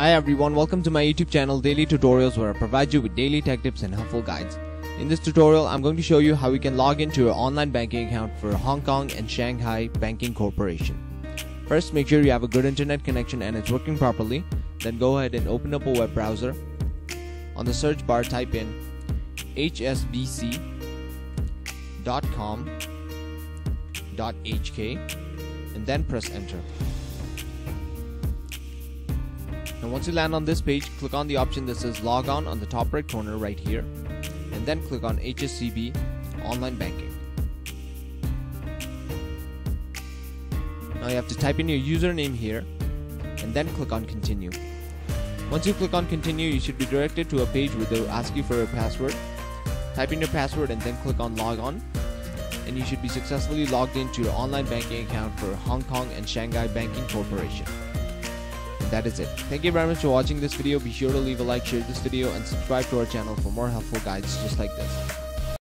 Hi everyone, welcome to my YouTube channel Daily Tutorials where I provide you with daily tech tips and helpful guides. In this tutorial, I'm going to show you how you can log into your online banking account for Hong Kong and Shanghai Banking Corporation. First, make sure you have a good internet connection and it's working properly. Then go ahead and open up a web browser. On the search bar, type in hsbc.com.hk and then press enter. Now once you land on this page, click on the option that says log on on the top right corner right here and then click on HSCB online banking. Now you have to type in your username here and then click on continue. Once you click on continue, you should be directed to a page where they will ask you for a password. Type in your password and then click on log on and you should be successfully logged into your online banking account for Hong Kong and Shanghai Banking Corporation. That is it. Thank you very much for watching this video. Be sure to leave a like, share this video and subscribe to our channel for more helpful guides just like this.